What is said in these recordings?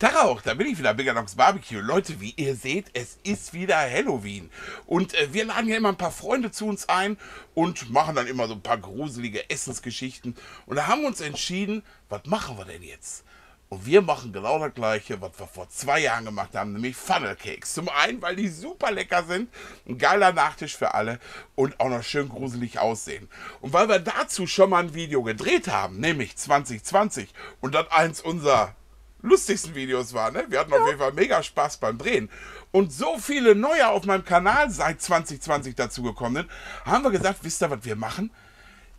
Tag auch, da bin ich wieder, Dogs Barbecue. Leute, wie ihr seht, es ist wieder Halloween. Und äh, wir laden ja immer ein paar Freunde zu uns ein und machen dann immer so ein paar gruselige Essensgeschichten. Und da haben wir uns entschieden, was machen wir denn jetzt? Und wir machen genau das gleiche, was wir vor zwei Jahren gemacht haben, nämlich Funnel Cakes. Zum einen, weil die super lecker sind, ein geiler Nachtisch für alle und auch noch schön gruselig aussehen. Und weil wir dazu schon mal ein Video gedreht haben, nämlich 2020, und das eins unserer lustigsten Videos war. Ne? Wir hatten auf jeden Fall mega Spaß beim Drehen. Und so viele neue auf meinem Kanal seit 2020 dazugekommen sind, haben wir gesagt, wisst ihr, was wir machen?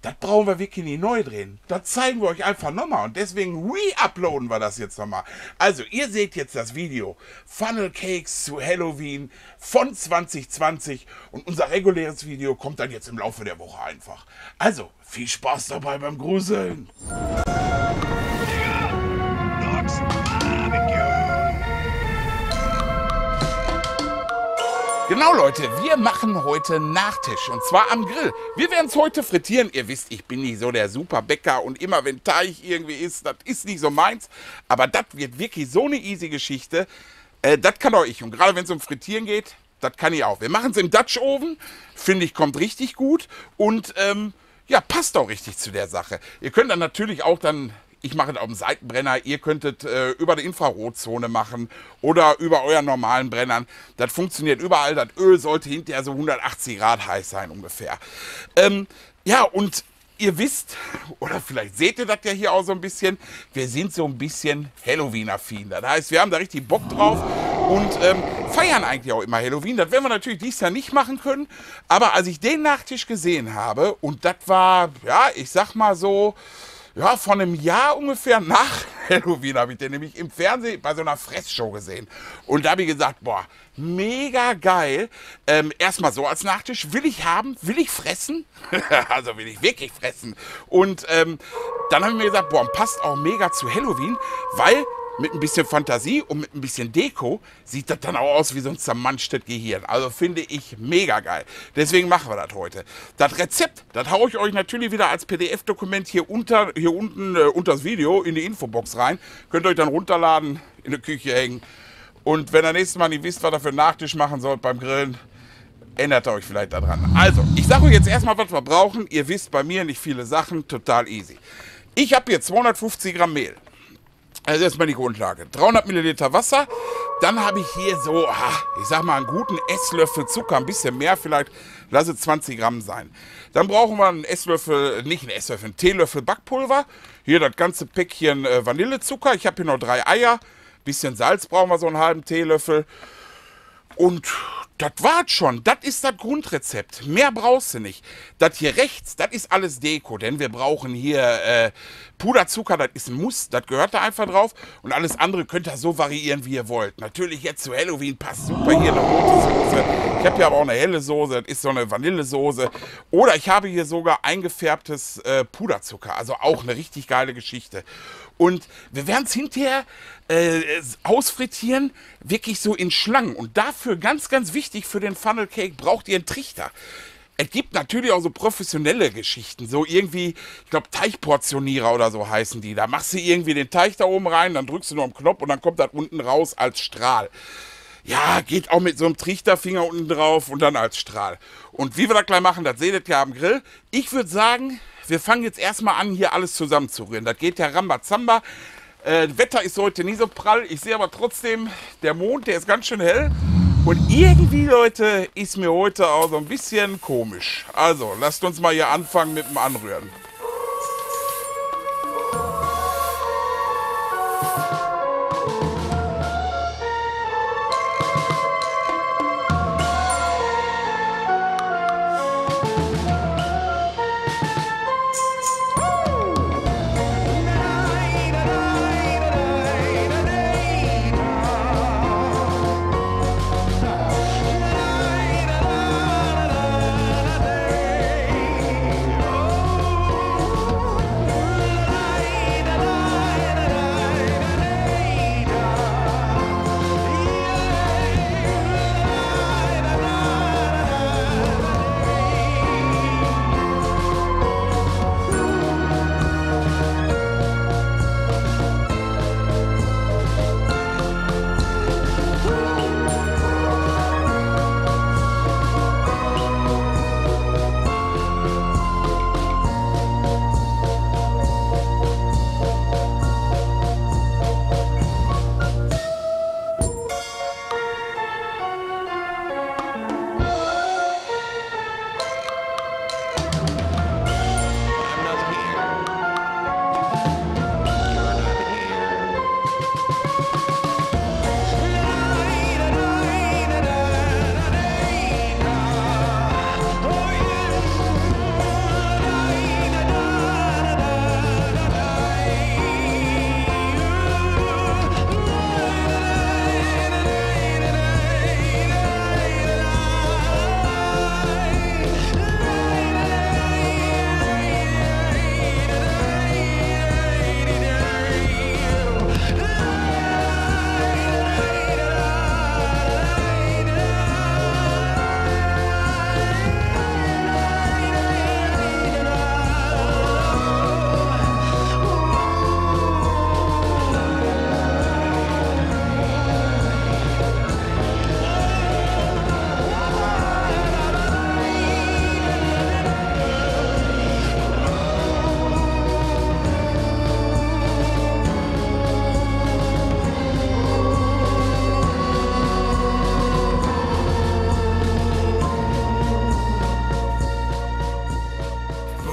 Das brauchen wir wirklich nie neu drehen. Das zeigen wir euch einfach nochmal. Und deswegen re-uploaden wir das jetzt nochmal. Also, ihr seht jetzt das Video Funnel Cakes zu Halloween von 2020. Und unser reguläres Video kommt dann jetzt im Laufe der Woche einfach. Also, viel Spaß dabei beim Gruseln. Genau, Leute, wir machen heute Nachtisch und zwar am Grill. Wir werden es heute frittieren. Ihr wisst, ich bin nicht so der Superbäcker und immer wenn Teig irgendwie ist, das ist nicht so meins. Aber das wird wirklich so eine easy Geschichte. Äh, das kann auch ich. Und gerade wenn es um Frittieren geht, das kann ich auch. Wir machen es im Dutch Oven. Finde ich, kommt richtig gut. Und ähm, ja, passt auch richtig zu der Sache. Ihr könnt dann natürlich auch dann ich mache es auf dem Seitenbrenner, ihr könntet äh, über die Infrarotzone machen oder über euren normalen Brennern. Das funktioniert überall. Das Öl sollte hinterher so 180 Grad heiß sein ungefähr. Ähm, ja, und ihr wisst, oder vielleicht seht ihr das ja hier auch so ein bisschen, wir sind so ein bisschen Halloween-affin. Das heißt, wir haben da richtig Bock drauf und ähm, feiern eigentlich auch immer Halloween. Das werden wir natürlich dieses Jahr nicht machen können. Aber als ich den Nachtisch gesehen habe, und das war, ja, ich sag mal so, ja, vor einem Jahr ungefähr nach Halloween habe ich den nämlich im Fernsehen bei so einer Fressshow gesehen. Und da habe ich gesagt, boah, mega geil. Ähm, erstmal so als Nachtisch, will ich haben, will ich fressen? also will ich wirklich fressen. Und ähm, dann habe ich mir gesagt, boah, passt auch mega zu Halloween, weil mit ein bisschen Fantasie und mit ein bisschen Deko sieht das dann auch aus wie so ein zermanschtes Gehirn. Also finde ich mega geil. Deswegen machen wir das heute. Das Rezept, das haue ich euch natürlich wieder als PDF-Dokument hier, hier unten äh, unter das Video in die Infobox rein. Könnt ihr euch dann runterladen, in der Küche hängen. Und wenn ihr nächstes Mal nicht wisst, was ihr für einen Nachtisch machen sollt beim Grillen, ändert ihr euch vielleicht daran. Also, ich sage euch jetzt erstmal, was wir brauchen. Ihr wisst bei mir nicht viele Sachen, total easy. Ich habe hier 250 Gramm Mehl. Also erstmal die Grundlage. 300 Milliliter Wasser. Dann habe ich hier so, ich sag mal, einen guten Esslöffel Zucker. Ein bisschen mehr vielleicht. Lass es 20 Gramm sein. Dann brauchen wir einen Esslöffel, nicht einen Esslöffel, einen Teelöffel Backpulver. Hier das ganze Päckchen äh, Vanillezucker. Ich habe hier noch drei Eier. Bisschen Salz brauchen wir so einen halben Teelöffel. Und das war's schon. Das ist das Grundrezept. Mehr brauchst du nicht. Das hier rechts, das ist alles Deko, denn wir brauchen hier äh, Puderzucker, das ist ein Muss, das gehört da einfach drauf. Und alles andere könnt ihr so variieren, wie ihr wollt. Natürlich jetzt zu Halloween passt super hier eine rote Soße. Ich habe hier aber auch eine helle Soße, das ist so eine Vanillesoße. Oder ich habe hier sogar eingefärbtes äh, Puderzucker, also auch eine richtig geile Geschichte. Und wir werden es hinterher äh, ausfrittieren, wirklich so in Schlangen. Und dafür ganz, ganz wichtig für den Funnel Cake braucht ihr einen Trichter. Es gibt natürlich auch so professionelle Geschichten, so irgendwie, ich glaube, Teichportionierer oder so heißen die. Da machst du irgendwie den Teich da oben rein, dann drückst du nur am Knopf und dann kommt das unten raus als Strahl. Ja, geht auch mit so einem Trichterfinger unten drauf und dann als Strahl. Und wie wir das gleich machen, das seht ihr ja am Grill. Ich würde sagen, wir fangen jetzt erstmal an, hier alles zusammenzurühren. Das geht ja Rambazamba. Äh, Wetter ist heute nie so prall. Ich sehe aber trotzdem, der Mond, der ist ganz schön hell. Und irgendwie, Leute, ist mir heute auch so ein bisschen komisch. Also, lasst uns mal hier anfangen mit dem Anrühren.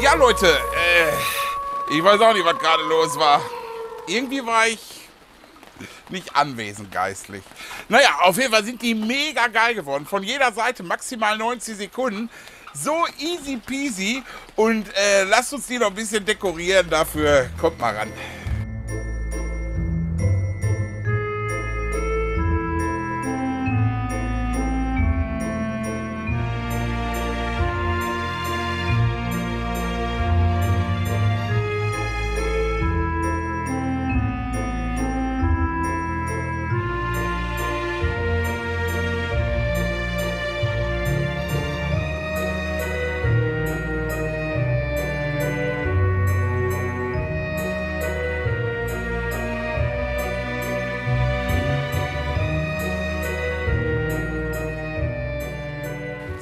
Ja, Leute, äh, ich weiß auch nicht, was gerade los war. Irgendwie war ich nicht anwesend geistlich. Naja, auf jeden Fall sind die mega geil geworden. Von jeder Seite maximal 90 Sekunden. So easy peasy. Und äh, lasst uns die noch ein bisschen dekorieren. Dafür kommt mal ran.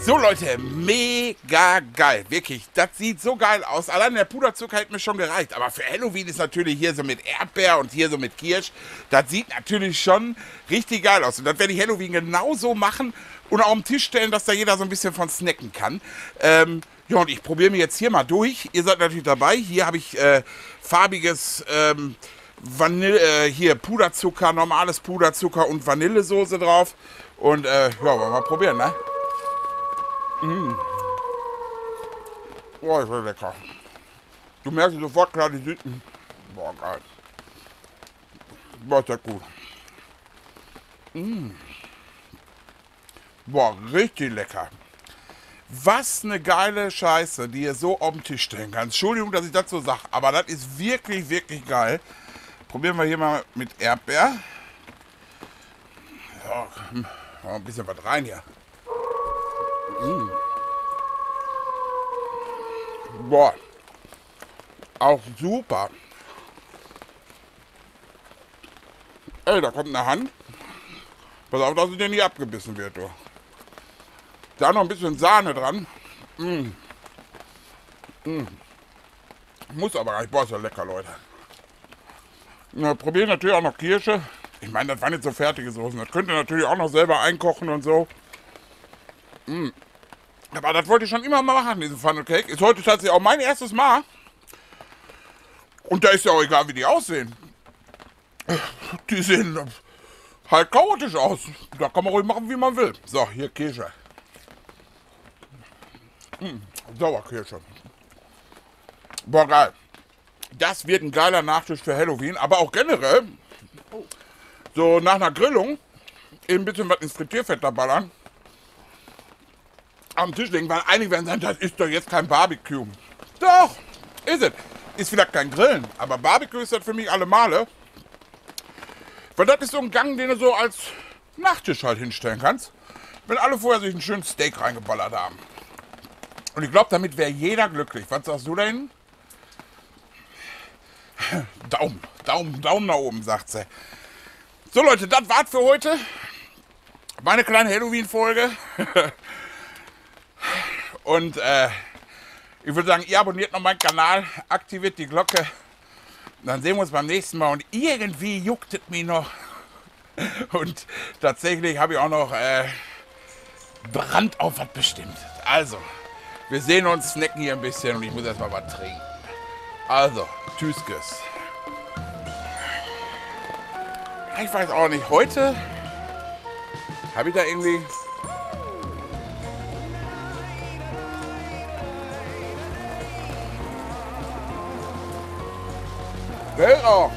So Leute, mega geil, wirklich. Das sieht so geil aus. Allein der Puderzucker hätte mir schon gereicht. Aber für Halloween ist natürlich hier so mit Erdbeer und hier so mit Kirsch. Das sieht natürlich schon richtig geil aus. Und das werde ich Halloween genauso machen und auch am Tisch stellen, dass da jeder so ein bisschen von snacken kann. Ähm, ja, und ich probiere mir jetzt hier mal durch. Ihr seid natürlich dabei. Hier habe ich äh, farbiges ähm, Vanille, äh, hier Puderzucker, normales Puderzucker und Vanillesoße drauf. Und äh, ja, wollen wir mal probieren, ne? Mmh. Boah, ist das lecker. Du merkst sofort klar die Süden. Boah, geil. Boah, ist das gut. Mmh. Boah, richtig lecker. Was eine geile Scheiße, die ihr so auf den Tisch stellen kann. Entschuldigung, dass ich das so sage, aber das ist wirklich, wirklich geil. Probieren wir hier mal mit Erdbeer. Ja, ein bisschen was rein hier. Mmh. Boah. Auch super. Ey, da kommt eine Hand. Pass auf, dass sie dir nicht abgebissen wird, du. Da noch ein bisschen Sahne dran. Mmh. Mmh. Muss aber gar nicht. Boah, ist ja lecker, Leute. Na, probieren natürlich auch noch Kirsche. Ich meine, das waren jetzt so fertige Soßen. Das könnt ihr natürlich auch noch selber einkochen und so. Mmh. Aber das wollte ich schon immer mal machen, diesen Funnel Cake. Ist heute tatsächlich auch mein erstes Mal. Und da ist ja auch egal, wie die aussehen. Die sehen halt chaotisch aus. Da kann man ruhig machen, wie man will. So, hier Kirsche. Mmh, Sauerkirsche. Boah, geil. Das wird ein geiler Nachtisch für Halloween, aber auch generell. So nach einer Grillung eben ein bisschen was ins Frittierfett da ballern am Tisch legen, weil einige werden sagen, das ist doch jetzt kein Barbecue. Doch, ist es. Ist vielleicht kein Grillen, aber Barbecue ist das für mich alle Male. Weil das ist so ein Gang, den du so als Nachttisch halt hinstellen kannst, wenn alle vorher sich einen schönen Steak reingeballert haben. Und ich glaube, damit wäre jeder glücklich. Was sagst du denn? Daumen, Daumen, Daumen nach oben, sagt sie. So Leute, das war's für heute. Meine kleine Halloween-Folge. Und äh, ich würde sagen, ihr abonniert noch meinen Kanal, aktiviert die Glocke. Dann sehen wir uns beim nächsten Mal. Und irgendwie juckt es mich noch. Und tatsächlich habe ich auch noch äh, Brand auf was bestimmt. Also, wir sehen uns, snacken hier ein bisschen und ich muss erstmal was trinken. Also, tschüss, Küss. Ich weiß auch nicht, heute habe ich da irgendwie Gell auch.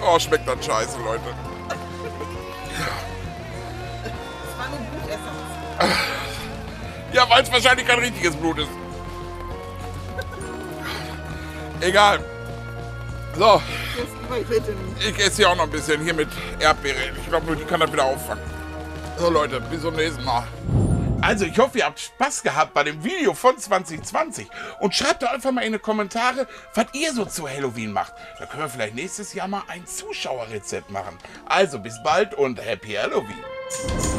Oh, schmeckt das scheiße, Leute. Das war nur Blutersatz. Ja, weil es wahrscheinlich kein richtiges Blut ist. Egal. So, ich esse hier auch noch ein bisschen hier mit Erdbeere. Ich glaube nur, die kann das wieder auffangen. So Leute, bis zum nächsten Mal. Also ich hoffe, ihr habt Spaß gehabt bei dem Video von 2020 und schreibt doch einfach mal in die Kommentare, was ihr so zu Halloween macht. Da können wir vielleicht nächstes Jahr mal ein Zuschauerrezept machen. Also bis bald und Happy Halloween.